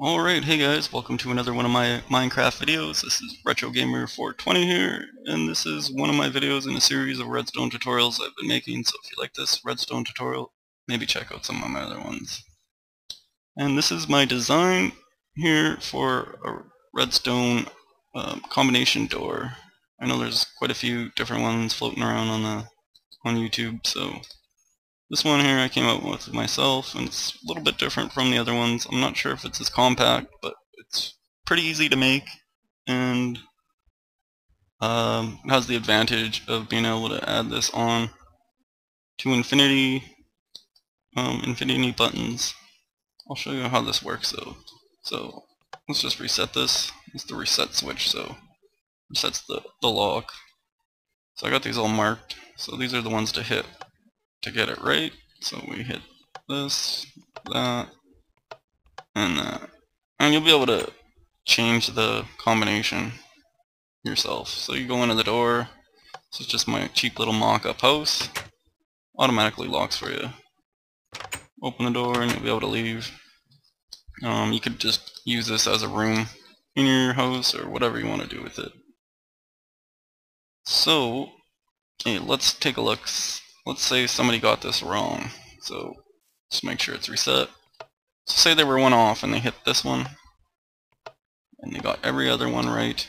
Alright, hey guys, welcome to another one of my Minecraft videos. This is RetroGamer420 here, and this is one of my videos in a series of redstone tutorials I've been making, so if you like this redstone tutorial, maybe check out some of my other ones. And this is my design here for a redstone um, combination door. I know there's quite a few different ones floating around on the on YouTube, so this one here I came up with myself, and it's a little bit different from the other ones. I'm not sure if it's as compact, but it's pretty easy to make, and um, has the advantage of being able to add this on to infinity, um, infinity buttons. I'll show you how this works though. So let's just reset this. It's the reset switch, so resets the, the lock. So I got these all marked. So these are the ones to hit to get it right. So we hit this, that, and that. And you'll be able to change the combination yourself. So you go into the door. This is just my cheap little mock-up house. Automatically locks for you. Open the door and you'll be able to leave. Um, you could just use this as a room in your house or whatever you want to do with it. So, okay, let's take a look let's say somebody got this wrong. So just make sure it's reset. So say they were one off and they hit this one and they got every other one right.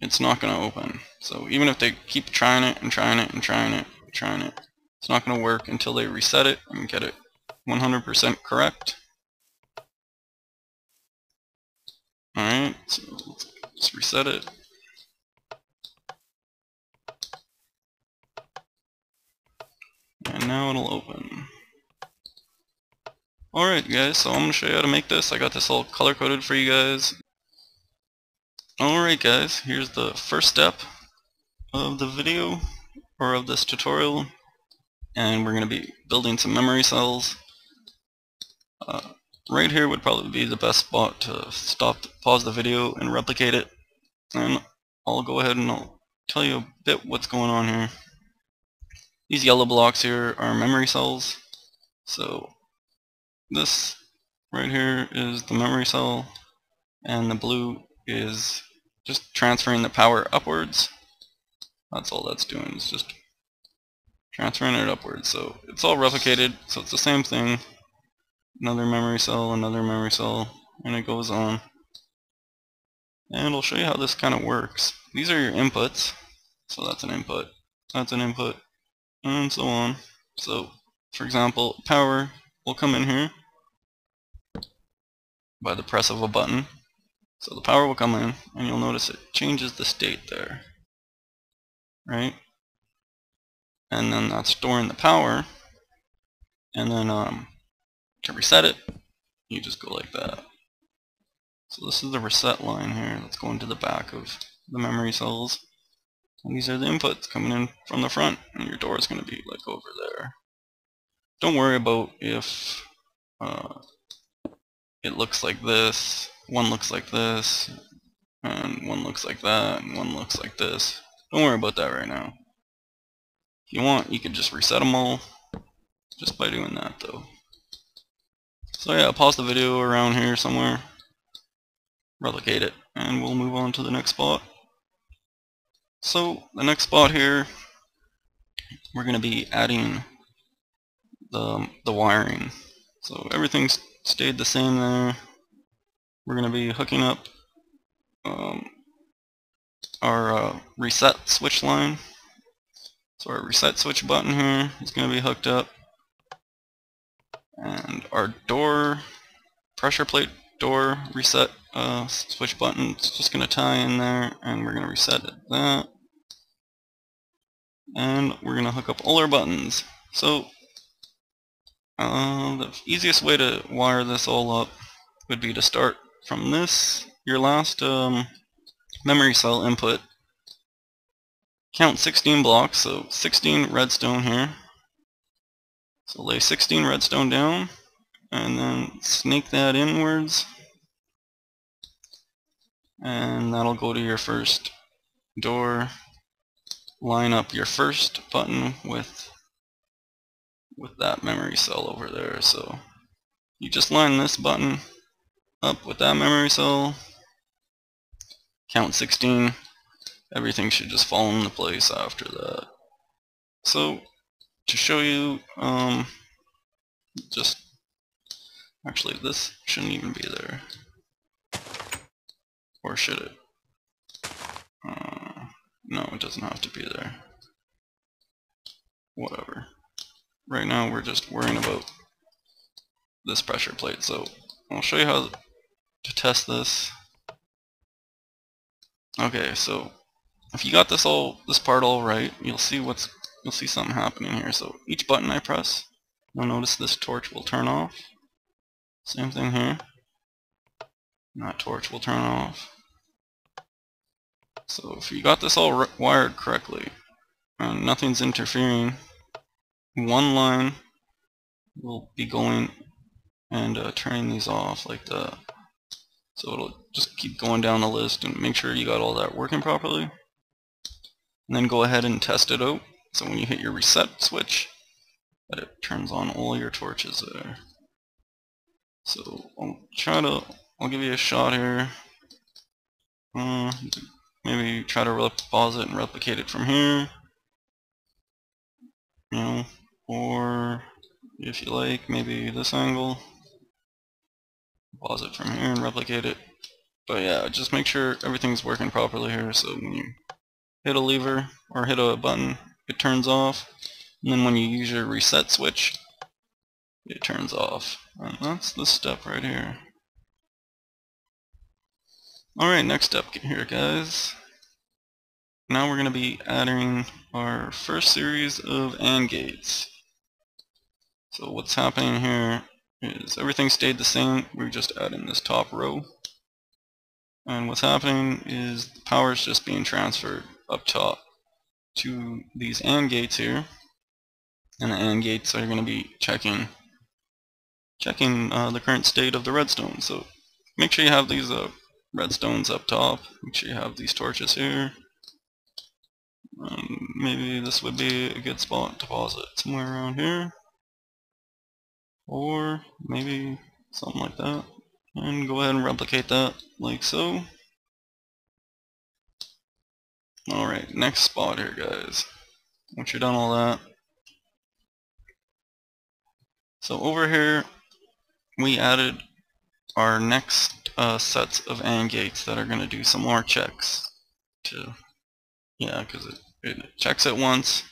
It's not going to open. So even if they keep trying it and trying it and trying it and trying it, it's not going to work until they reset it and get it 100% correct. Alright, so let's reset it. Now it'll open. Alright guys, so I'm going to show you how to make this. I got this all color coded for you guys. Alright guys, here's the first step of the video, or of this tutorial. And we're going to be building some memory cells. Uh, right here would probably be the best spot to stop, pause the video and replicate it. And I'll go ahead and I'll tell you a bit what's going on here. These yellow blocks here are memory cells. So this right here is the memory cell and the blue is just transferring the power upwards. That's all that's doing, is just transferring it upwards. So it's all replicated, so it's the same thing. Another memory cell, another memory cell, and it goes on. And I'll show you how this kind of works. These are your inputs. So that's an input. That's an input and so on. So, for example, power will come in here by the press of a button. So the power will come in, and you'll notice it changes the state there. Right? And then that's storing the power. And then um, to reset it, you just go like that. So this is the reset line here that's going to the back of the memory cells. And these are the inputs coming in from the front, and your door is going to be like over there. Don't worry about if uh, it looks like this, one looks like this, and one looks like that, and one looks like this. Don't worry about that right now. If you want, you could just reset them all, just by doing that though. So yeah, pause the video around here somewhere, replicate it, and we'll move on to the next spot. So the next spot here, we're going to be adding the, the wiring. So everything's stayed the same there. We're going to be hooking up um, our uh, reset switch line. So our reset switch button here is going to be hooked up. And our door, pressure plate door reset uh, switch button is just going to tie in there and we're going to reset it that and we're going to hook up all our buttons. So uh, the easiest way to wire this all up would be to start from this, your last um, memory cell input. Count 16 blocks, so 16 redstone here. So lay 16 redstone down, and then snake that inwards, and that'll go to your first door line up your first button with with that memory cell over there. So you just line this button up with that memory cell, count 16, everything should just fall into place after that. So, to show you, um, just, actually this shouldn't even be there. Or should it? Uh, no, it doesn't have to be there. Whatever. Right now we're just worrying about this pressure plate, so I'll show you how to test this. Okay, so if you got this all this part all right, you'll see what's you'll see something happening here. So each button I press, you'll notice this torch will turn off. Same thing here. That torch will turn off. So if you got this all wired correctly, and nothing's interfering, one line will be going and uh, turning these off like that. So it'll just keep going down the list and make sure you got all that working properly. And then go ahead and test it out. So when you hit your reset switch, that it turns on all your torches there. So I'll try to, I'll give you a shot here. Uh, maybe try to pause it and replicate it from here. You know, or if you like, maybe this angle. Pause it from here and replicate it. But yeah, just make sure everything's working properly here so when you hit a lever or hit a button, it turns off. And then when you use your reset switch, it turns off. Uh-huh, That's the step right here. Alright, next step here guys. Now we're going to be adding our first series of AND gates. So what's happening here is everything stayed the same, we're just adding this top row. And what's happening is the power is just being transferred up top to these AND gates here. And the AND gates are going to be checking checking uh, the current state of the redstone. So make sure you have these uh, redstones up top. Make sure you have these torches here. Um, maybe this would be a good spot to pause it somewhere around here or maybe something like that and go ahead and replicate that like so alright next spot here guys once you're done all that so over here we added our next uh, sets of AND gates that are going to do some more checks to yeah because it, it checks it once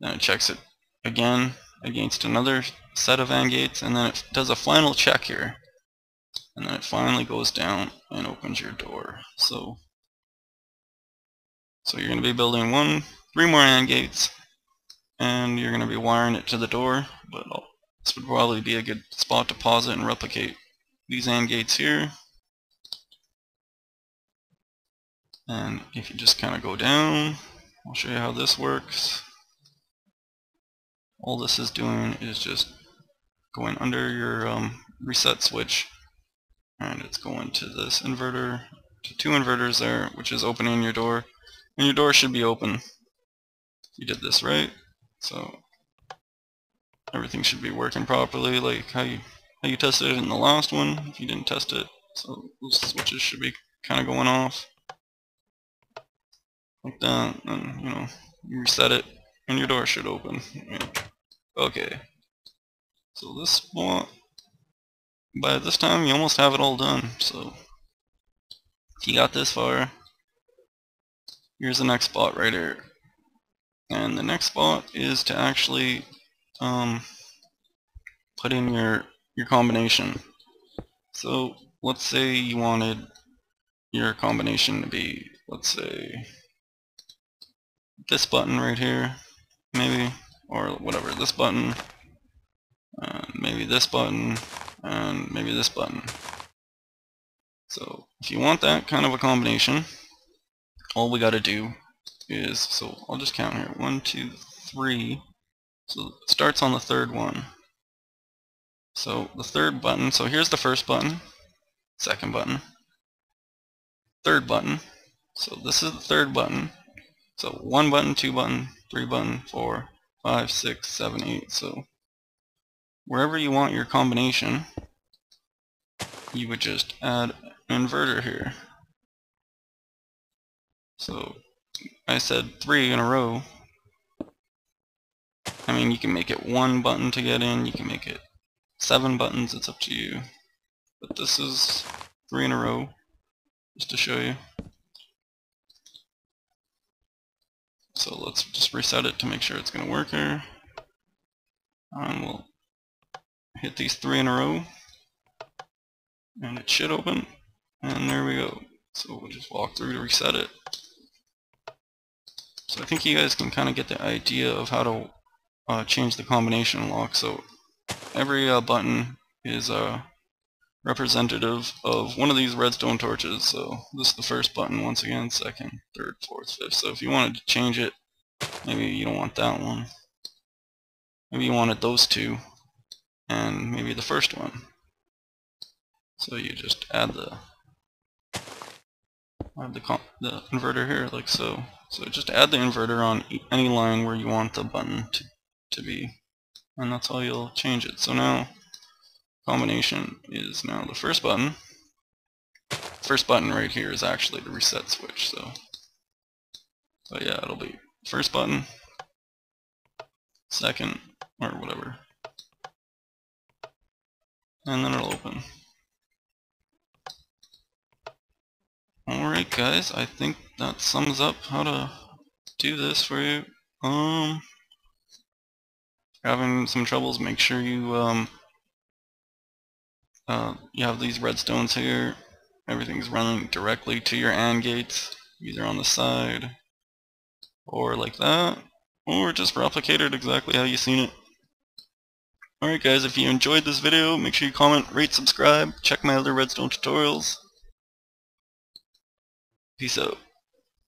then it checks it again against another set of AND gates and then it does a final check here. And then it finally goes down and opens your door. So so you're going to be building one three more AND gates and you're going to be wiring it to the door but I'll, this would probably be a good spot to pause it and replicate these AND gates here. And if you just kind of go down. I'll show you how this works. All this is doing is just going under your um, reset switch. And it's going to this inverter to two inverters there which is opening your door. And your door should be open. You did this right. So everything should be working properly like how you how you tested it in the last one if you didn't test it so those switches should be kind of going off like that and you know you reset it and your door should open Okay. So this spot, by this time you almost have it all done, so if you got this far, here's the next spot right here. And the next spot is to actually um, put in your, your combination. So let's say you wanted your combination to be, let's say, this button right here, maybe or whatever, this button, and maybe this button, and maybe this button. So if you want that kind of a combination, all we got to do is, so I'll just count here, one, two, three, so it starts on the third one. So the third button, so here's the first button, second button, third button, so this is the third button, so one button, two button, three button, four, five, six, seven, eight. So wherever you want your combination, you would just add an inverter here. So I said three in a row. I mean, you can make it one button to get in, you can make it seven buttons, it's up to you. But this is three in a row, just to show you. So let's just reset it to make sure it's going to work here. And we'll hit these three in a row. And it should open. And there we go. So we'll just walk through to reset it. So I think you guys can kind of get the idea of how to uh, change the combination lock. So every uh, button is uh, representative of one of these redstone torches. So this is the first button once again, second, third, fourth, fifth. So if you wanted to change it, maybe you don't want that one. Maybe you wanted those two, and maybe the first one. So you just add the add the the inverter here, like so. So just add the inverter on any line where you want the button to to be, and that's how you'll change it. So now combination is now the first button. First button right here is actually the reset switch, so so yeah, it'll be first button, second, or whatever. And then it'll open. Alright guys, I think that sums up how to do this for you. Um, having some troubles, make sure you um, uh, you have these redstones here. Everything's running directly to your AND gates, either on the side or like that, or just replicate it exactly how you seen it. Alright guys, if you enjoyed this video, make sure you comment, rate, subscribe, check my other redstone tutorials. Peace out.